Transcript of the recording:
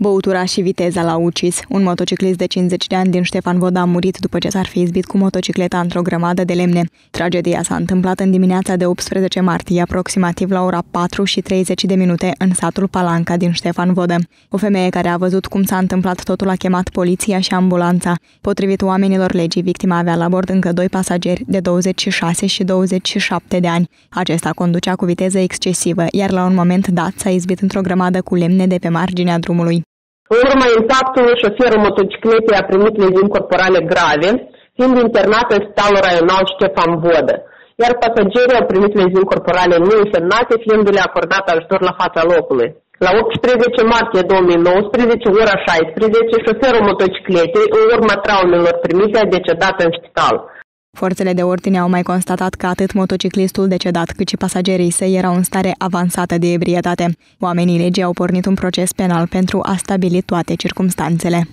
Băutura și viteza l-au ucis. Un motociclist de 50 de ani din Ștefan Voda a murit după ce s-ar fi izbit cu motocicleta într-o grămadă de lemne. Tragedia s-a întâmplat în dimineața de 18 martie, aproximativ la ora 4 și 30 de minute, în satul Palanca din Ștefan Vodă. O femeie care a văzut cum s-a întâmplat totul a chemat poliția și ambulanța. Potrivit oamenilor legii, victima avea la bord încă doi pasageri de 26 și 27 de ani. Acesta conducea cu viteză excesivă, iar la un moment dat s-a izbit într-o grămadă cu lemne de pe marginea drumului. În urma impactului, șoferul motocicletei a primit leziuni corporale grave, fiind internat în spitalul raional Ștefan Vodă, iar pasagerii au primit leziuni corporale neînsemnate, fiindu-le acordat ajutor la fața locului. La 18 martie 2019, ora 16, șoferul motocicletei, în urma traumelor primite, a decedat în spital. Forțele de ordine au mai constatat că atât motociclistul decedat cât și pasagerii săi erau în stare avansată de ebrietate. Oamenii legii au pornit un proces penal pentru a stabili toate circumstanțele.